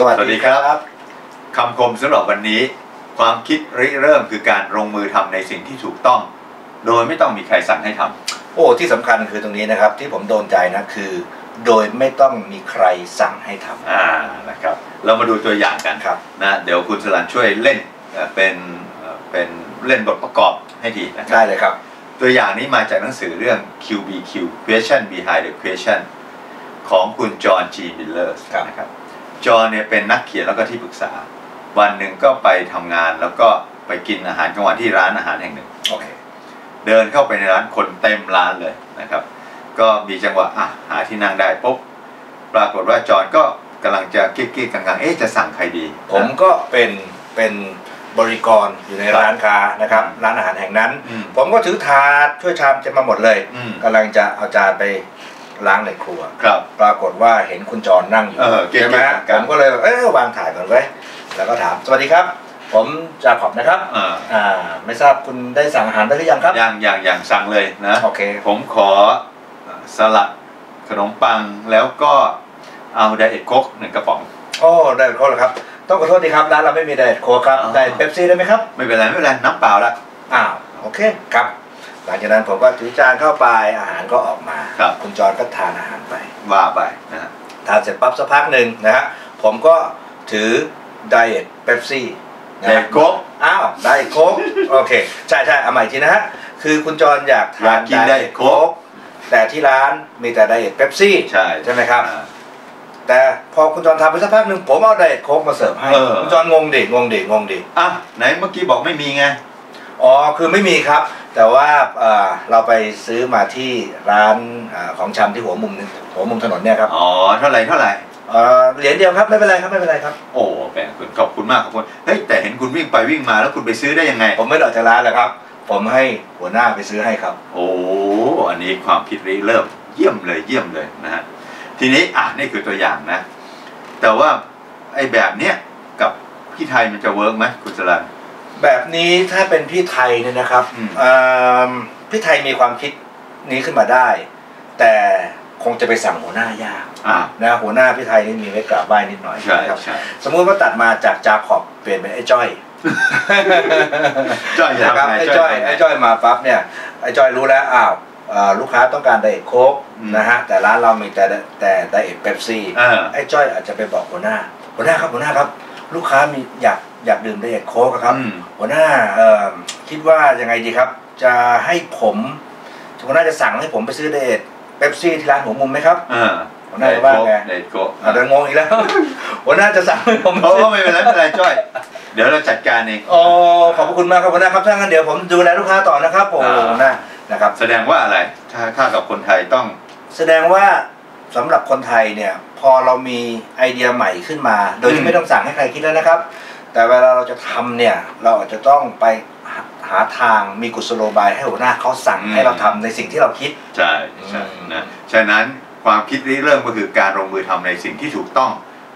สวัสดีครับ คำคมสำหรับวันนี้ ความคิดริเริ่มคือการลงมือทำในสิ่งที่ถูกต้อง โดยไม่ต้องมีใครสั่งให้ทำโอ้ที่สำคัญคือตรงนี้นะครับ ที่ผมโดนใจนะคือ โดยไม่ต้องมีใครสั่งให้ทำอ่านะครับ เรามาดูตัวอย่างกันครับ นะเดี๋ยวคุณสลันช่วยเล่นเอ่อเป็นเอ่อเป็นเล่นบทประกอบให้ทีนะครัได้บ เลยครับ ตัวอย่างนี้มาจากหนังสือเรื่อง QBQ Question Behind the Question ของคุณจอห์นจีมิลเลอร์ครับ นะครับ จอห์นเนี่ยเป็นนักเขียนแล้วก็ที่ปรึกษา วันหนึ่งก็ไปทำงานแล้วก็ไปกินอาหารกลางวันที่ร้านอาหารแห่งหนึ่งโอเคเดินเข้าไปในร้านคนเต็มร้านเลยนะครับ ก็มีจังหวะอะหาที่นั่งได้ปุ๊บปรากฏว่าจอห์นก็กำลังจะกิ๊กๆกังๆเอ๊ะจะสั่งใครดี ผมก็เป็นเป็นบริกรอยู่ในร้านค้านะครับ ร้านอาหารแห่งนั้นอืมผมก็ถือถาดช่วยชามจะมาหมดเลยอืมกำลังจะเอาจานไป ล้างในครัว ครับ ปรากฏว่าเห็นคุณจรนั่งอยู่เออเก่งๆใช่ไหมฮะครับผมก็เลยแบบเออวางถาดก่อนเว้ยแล้วก็ถาม สวัสดีครับ ผมจาขอบนะครับอ่าอ่าไม่ทราบคุณได้สั่งอาหารได้หรือยังครับอย่างอย่างอย่างสั่งเลยนะ โอเค ผมขอสลัดขนมปังแล้วก็เอา Diet Coke หนึ่งกระป๋อง โอ้ Diet Coke เหรอครับ ต้องขอโทษดีครับร้านเราไม่มี Diet Coke ครับอ๋อ Diet Pepsi ได้ไหมครับ ไม่เป็นไรไม่เป็นไรน้ำเปล่าละ อ้าวโอเคครับห ลังจากนั้นผมก็ถือจานเข้าไปอาหารก็ออกมาครับ คุณจรก็ทานอาหารไปว่าไปนะฮะทานเสร็จปั๊บสักพักหนึ่งนะฮะผมก็ถือ Diet Pepsi Diet Coke อ้าว Diet Coke โอเค ใช่ใช่เอาใหม่อีกทีนะฮะ คือคุณจรอยากอยาทากนกิน Diet Coke แต่ที่ร้านมีแต่ Diet Pepsi ใช่ใช่ไหมครับ อ่า แต่พอคุณจรทำไปสักพักหนึ่งผมเอา Diet Coke มาเสิร์ฟให้ เออ คุณจรงงดิงงดิงงดิอะไหนเมื่อกี้บอกไม่มีไง อ๋อคือไม่มีครับ แต่ว่าเอ่อเราไปซื้อมาที่ร้านเอ่อของชำที่หัวมุมนึงหัวมุมถนนเนี่ยครับอ๋อเท่าไหร่เท่าไหร่เอ่อเหรียญเดียวครับไม่เป็นไรครับไม่เป็นไรครับ โอ้แปลคุณขอบคุณมากขอบคุณเฮ้ยแต่เห็นคุณวิ่งไปวิ่งมาแล้วคุณไปซื้อได้ยังไง ผมไม่ได้ออกจากร้านแล้วครับ ผมให้หัวหน้าไปซื้อให้ครับ โอ้อันนี้ความคิดริเริ่มเยี่ยมเลยเยี่ยมเลยนะฮะทีนี้อะนี่คือตัวอย่างนะ แต่ว่าไอ้แบบเนี้ยกับพี่ไทยมันจะ work ไหมคุณสรัน แบบนี้ถ้าเป็นพี่ไทยเนี่ยนะครับอืมเอิ่มพี่ไทยมีความคิดนี้ขึ้นมาได้ แต่คงจะไปสั่งหัวหน้ายากอ่านะหัวหน้าพี่ไทยนี่มีไว้กราบไหว้นิดหน่อยใช่นะครับใช่สมมุติว่าตัดมาจาก Jacob เปลี่ยนเป็นไอ้จ้อยจ้อยจะนะครับทำไงไอ้จ้อยทำไงไอ้จ้อยมาปั๊บเนี่ยไอ้จ้อยรู้แล้วอ้าวเอ่อลูกค้าต้องการ Diet Cokeอืมนะฮะแต่ร้านเรามีแต่แต่ Diet Pepsi เออไอ้จ้อยอาจจะไปบอกหัวหน้า หัวหน้าครับหัวหน้าครับ ลูกค้ามีอยาก อยากดื่ม Diet Coke อะครับ อืม หัวหน้าเอ่อคิดว่ายังไงดีครับ จะให้ผมหัวหน้าจะสั่งให้ผมไปซื้อ Diet Pepsi ที่ร้านหัวมุมไหมครับเออหัวหน้าจะว่าไง Diet Coke อาจจะงงอีกแล้ว หัวหน้าจะสั่งให้ผมโอ้ซื้อไม่เป็นไรไม่เป็นไรจ้อย เดี๋ยวเราจัดการเอง อ๋อขอบพระคุณมากครับหัวหน้าครับถ้างั้นเดี๋ยวผมดูแลลูกค้าต่อนะครับโอ้อ่า หัวหน้านะครับ แสดงว่าอะไร ถ้าถ้ากับคนไทยต้อง แสดงว่าสำหรับคนไทยเนี่ย พอเรามีไอเดียใหม่ขึ้นมา โดยอืที่ม ไม่ต้องสั่งให้ใครคิดแล้วนะครับ แต่เวลาเราจะทำเนี่ย เราอาจจะต้องไปหาหาทางมีกุศโลบายให้หัวหน้าเขาสั่งให้เราทำในสิ่งที่เราคิด ใช่ใช่อืมนะฉะนั้นความคิดริเริ่มก็คือการลงมือทำในสิ่งที่ถูกต้อง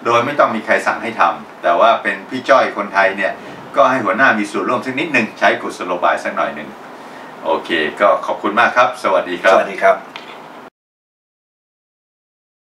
โดยไม่ต้องมีใครสั่งให้ทำแต่ว่าเป็นพี่จ้อยคนไทยเนี่ย ก็ให้หัวหน้ามีส่วนร่วมสักนิดหนึ่งใช้กุศโลบายสักหน่อยหนึ่งโอเค ก็ขอบคุณมากครับ สวัสดีครัสบวัสดีครับ